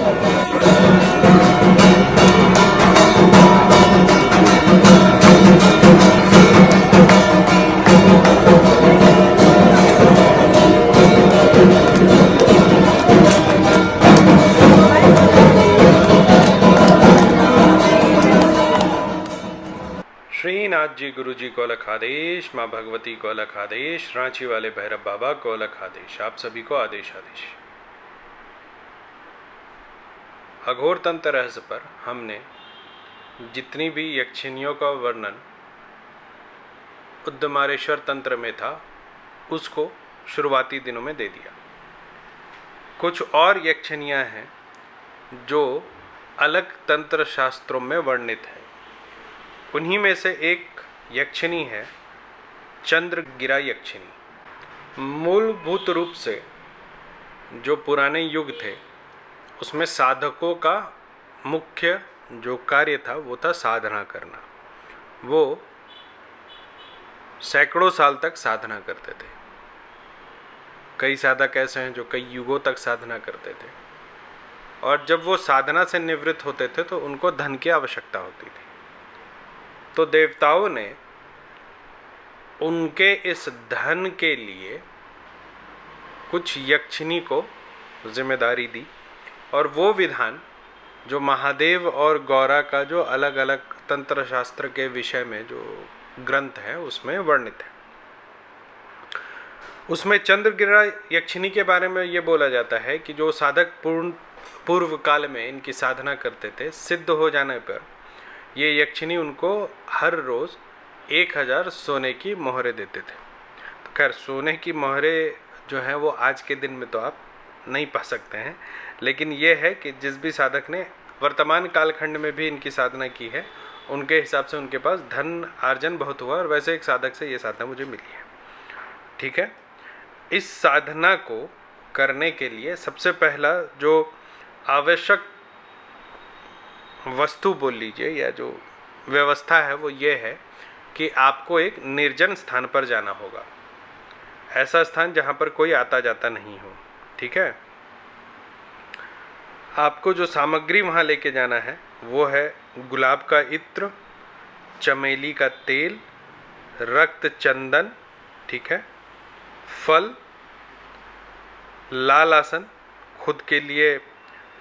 श्रीनाथ जी गुरु जी को अलग आदेश माँ भगवती को अलग आदेश रांची वाले भैरव बाबा को अलग आदेश आप सभी को आदेश आदेश। अघोर तंत्र रहस्य पर हमने जितनी भी यक्षिनियों का वर्णन उद्दमारेश्वर तंत्र में था, उसको शुरुआती दिनों में दे दिया। कुछ और यक्षिनियाँ हैं जो अलग तंत्र शास्त्रों में वर्णित हैं। उन्हीं में से एक यक्षिणी है, चंद्रगिरा यक्षिणी मूलभूत रूप से जो पुराने युग थे उसमें साधकों का मुख्य जो कार्य था, वो था साधना करना। वो सैकड़ों साल तक साधना करते थे। कई साधक ऐसे हैं जो कई युगों तक साधना करते थे। और जब वो साधना से निवृत्त होते थे तो उनको धन की आवश्यकता होती थी। तो देवताओं ने उनके इस धन के लिए कुछ यक्षिणी को ज़िम्मेदारी दी। और वो विधान जो महादेव और गौरा का जो अलग अलग तंत्र शास्त्र के विषय में जो ग्रंथ है, उसमें वर्णित है। उसमें चंद्रगिरा यक्षिणी के बारे में ये बोला जाता है कि जो साधक पूर्ण पूर्व काल में इनकी साधना करते थे, सिद्ध हो जाने पर ये यक्षिणी उनको हर रोज़ एक हज़ार सोने की मोहरे देते थे। तो खैर, सोने की मोहरे जो हैं, वो आज के दिन में तो आप नहीं पा सकते हैं। लेकिन ये है कि जिस भी साधक ने वर्तमान कालखंड में भी इनकी साधना की है, उनके हिसाब से उनके पास धन आर्जन बहुत हुआ और वैसे एक साधक से ये साधना मुझे मिली है। ठीक है? इस साधना को करने के लिए सबसे पहला जो आवश्यक वस्तु बोल लीजिए या जो व्यवस्था है वो ये है कि आपको एक निर्जन स्थान पर जाना होगा। ऐसा स्थान जहाँ पर कोई आता जाता नहीं हो। ठीक है? आपको जो सामग्री वहाँ लेके जाना है, वो है गुलाब का इत्र, चमेली का तेल, रक्त चंदन, ठीक है? फल, लाल आसन, खुद के लिए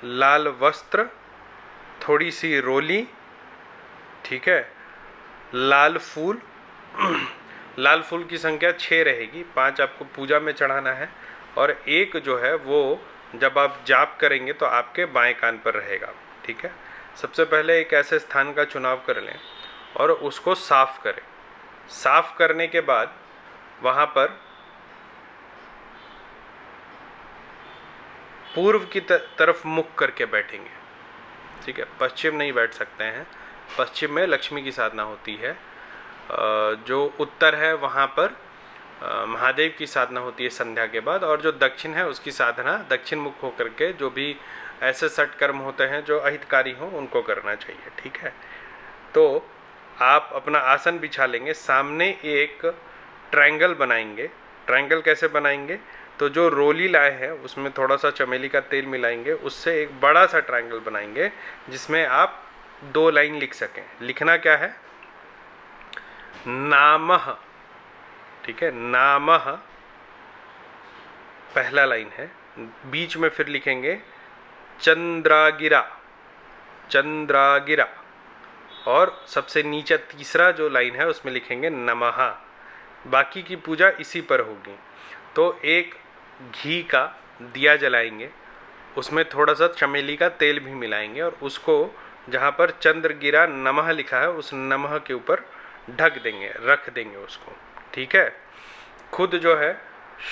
लाल वस्त्र थोड़ी सी रोली, ठीक है? लाल फूल लाल फूल की संख्या छः रहेगी। पाँच आपको पूजा में चढ़ाना है। और एक जो है वो जब आप जाप करेंगे तो आपके बाएँ कान पर रहेगा, ठीक है? सबसे पहले एक ऐसे स्थान का चुनाव कर लें और उसको साफ़ करें। साफ़ करने के बाद वहाँ पर पूर्व की तरफ़ मुख करके बैठेंगे, ठीक है? पश्चिम नहीं बैठ सकते हैं। पश्चिम में लक्ष्मी की साधना होती है। जो उत्तर है वहाँ पर महादेव की साधना होती है संध्या के बाद, और जो दक्षिण है उसकी साधना, दक्षिण मुख होकर के जो भी ऐसे सट कर्म होते हैं, जो अहितकारी हों, उनको करना चाहिए, ठीक है? तो आप अपना आसन बिछा लेंगे, सामने एक ट्रायंगल बनाएँगे। ट्रायंगल कैसे बनाएँगे? तो जो रोली लाए हैं, उसमें थोड़ा सा चमेली का तेल मिलाएँगे, उससे एक बड़ा सा ट्रायंगल बनाएँगे, जिसमें आप दो लाइन लिख सकें। लिखना क्या है? नाम ठीक है, नाम, पहला लाइन है, बीच में फिर लिखेंगे, चंद्रागिरा चंद्रागिरा, और सबसे नीचे तीसरा जो लाइन है, उसमें लिखेंगे नमः, बाकी की पूजा इसी पर होगी। तो एक घी का दिया जलाएँगे, उसमें थोड़ा सा चमेली का तेल भी मिलाएँगे, और उसको जहाँ पर चंद्रगिरा नमः लिखा है, उस नमः के ऊपर ढक देंगे, रख देंगे उसको। ठीक है? खुद जो है,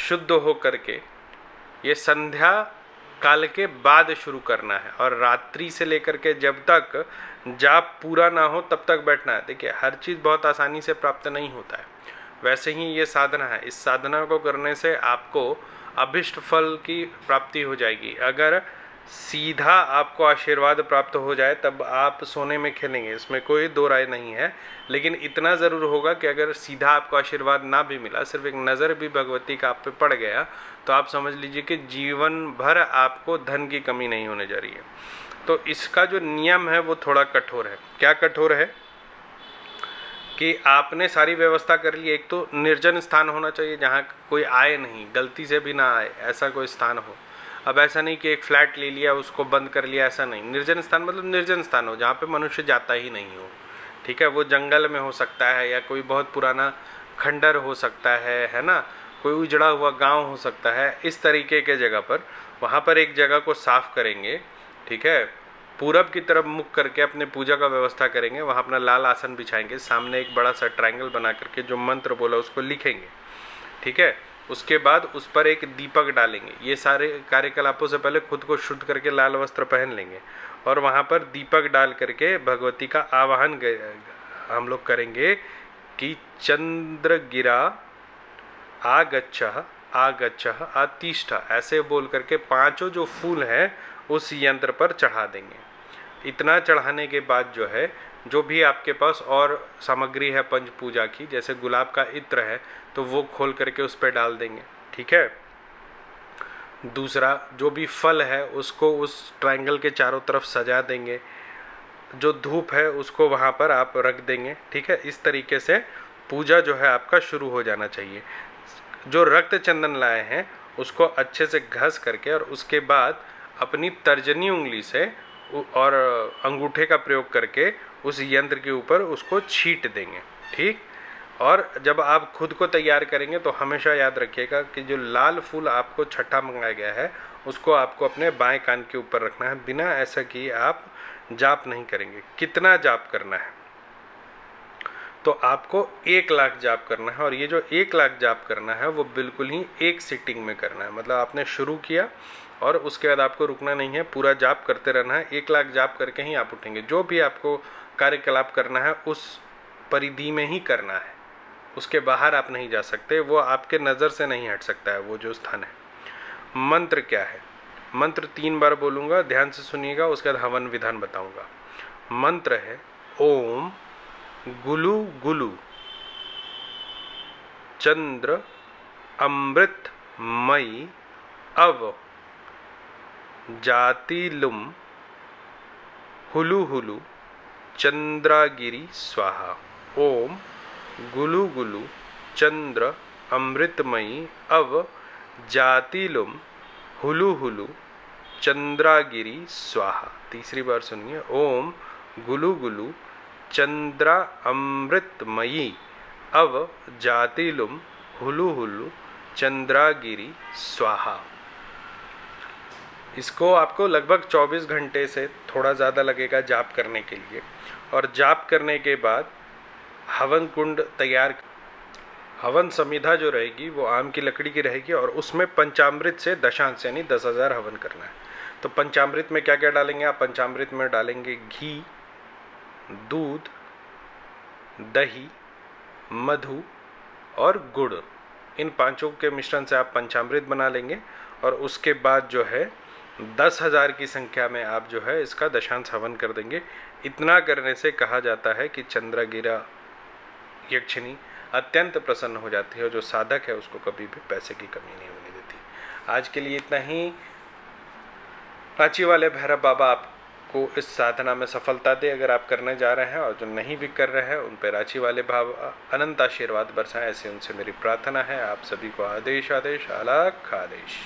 शुद्ध हो करके ये संध्या काल के बाद शुरू करना है और रात्रि से लेकर के जब तक जाप पूरा ना हो, तब तक बैठना है। देखिए, हर चीज़ बहुत आसानी से प्राप्त नहीं होता है। वैसे ही ये साधना है। इस साधना को करने से आपको अभिष्ट फल की प्राप्ति हो जाएगी। अगर सीधा आपको आशीर्वाद प्राप्त हो जाए, तब आप सोने में खेलेंगे। इसमें कोई दो राय नहीं है। लेकिन इतना ज़रूर होगा कि अगर सीधा आपको आशीर्वाद ना भी मिला, सिर्फ़ एक नज़र भी भगवती का आप पे पड़ गया तो आप समझ लीजिए कि जीवन भर आपको धन की कमी नहीं होने जा रही है। तो इसका जो नियम है, वो थोड़ा कठोर है। क्या कठोर है? कि आपने सारी व्यवस्था कर ली। एक तो निर्जन स्थान होना चाहिए जहाँ कोई आए नहीं, गलती से भी ना आए, ऐसा कोई स्थान हो। अब ऐसा नहीं कि एक फ्लैट ले लिया, उसको बंद कर लिया, ऐसा नहीं। निर्जन स्थान मतलब निर्जन स्थान हो, जहाँ पे मनुष्य जाता ही नहीं हो। ठीक है? वो जंगल में हो सकता है या कोई बहुत पुराना खंडर हो सकता है है ना? कोई उजड़ा हुआ गाँव हो सकता है, इस तरीके के जगह पर। वहाँ पर एक जगह को साफ़ करेंगे, ठीक है? पूरब की तरफ़ मुख करके अपने पूजा का व्यवस्था करेंगे। वहाँ अपना लाल आसन बिछाएँगे, सामने एक बड़ा सा ट्रायंगल बना करके जो मंत्र बोला, उसको लिखेंगे। ठीक है? उसके बाद उस पर एक दीपक डालेंगे। ये सारे कार्यकलापों से पहले खुद को शुद्ध करके लाल वस्त्र पहन लेंगे और वहाँ पर दीपक डाल करके भगवती का आवाहन हम लोग करेंगे कि चंद्र गिरा आ गच्छ आगच्छ आगच्छ, आतिष्ठ, ऐसे बोल करके पाँचों जो फूल हैं, उस यंत्र पर चढ़ा देंगे। इतना चढ़ाने के बाद जो है जो भी आपके पास और सामग्री है पंच पूजा की, जैसे गुलाब का इत्र है तो वो खोल करके उस पर डाल देंगे, ठीक है? दूसरा, जो भी फल है, उसको उस ट्रायंगल के चारों तरफ़ सजा देंगे। जो धूप है, उसको वहाँ पर आप रख देंगे, ठीक है? इस तरीके से पूजा जो है, आपका शुरू हो जाना चाहिए। जो रक्त चंदन लाए हैं, उसको अच्छे से घस करके और उसके बाद अपनी तर्जनी उंगली से और अंगूठे का प्रयोग करके उस यंत्र के ऊपर उसको छीट देंगे, ठीक? और जब आप खुद को तैयार करेंगे तो हमेशा याद रखिएगा कि जो लाल फूल आपको छठा मंगाया गया है, उसको आपको अपने बाएँ कान के ऊपर रखना है, बिना ऐसा कि आप जाप नहीं करेंगे। कितना जाप करना है? तो आपको एक लाख जाप करना है, और ये जो एक लाख जाप करना है, वो बिल्कुल ही एक सिटिंग में करना है। मतलब आपने शुरू किया और उसके बाद आपको रुकना नहीं है, पूरा जाप करते रहना है, एक लाख जाप करके ही आप उठेंगे। जो भी आपको कार्यकलाप करना है, उस परिधि में ही करना है। उसके बाहर आप नहीं जा सकते, वो आपके नज़र से नहीं हट सकता है, वो जो स्थान है। मंत्र क्या है? मंत्र तीन बार बोलूँगा, ध्यान से सुनिएगा, उसके बाद हवन विधान बताऊँगा। मंत्र है, ओम गुलु गुलु चंद्र अमृत मई अव। जातिलुम हुलु हुलु चंद्रागिरी स्वाहा। ओम गुलु गुलु चंद्र अमृतमयी अव जातिलुम हुलु हुलु चंद्रागिरी स्वाहा। तीसरी बार सुनिए, ओम गुलु गुलु चंद्रा अमृतमयी अव जातिलुम हुलु हुलु चंद्रागिरी स्वाहा। इसको आपको लगभग 24 घंटे से थोड़ा ज़्यादा लगेगा जाप करने के लिए। और जाप करने के बाद हवन कुंड तैयार हवन समिधा जो रहेगी, वो आम की लकड़ी की रहेगी और उसमें पंचामृत से दशांश, यानी दस हज़ार हवन करना है। तो पंचामृत में क्या क्या डालेंगे आप? पंचामृत में डालेंगे घी, दूध, दही, मधु और गुड़। इन पाँचों के मिश्रण से आप पंचामृत बना लेंगे और उसके बाद जो है दस हज़ार की संख्या में आप जो है इसका दशांश हवन कर देंगे। इतना करने से कहा जाता है कि चंद्रगिरा यक्षिणी अत्यंत प्रसन्न हो जाती है और जो साधक है उसको कभी भी पैसे की कमी नहीं होने देती। आज के लिए इतना ही। रांची वाले भैरव बाबा आपको इस साधना में सफलता दे अगर आप करने जा रहे हैं और जो नहीं भी कर रहे हैं, उन पर रांची वाले भाव अनंत आशीर्वाद बरसाएँ, ऐसे उनसे मेरी प्रार्थना है। आप सभी को आदेश आदेश अलग आदेश।